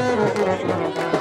Thank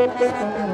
Thank you.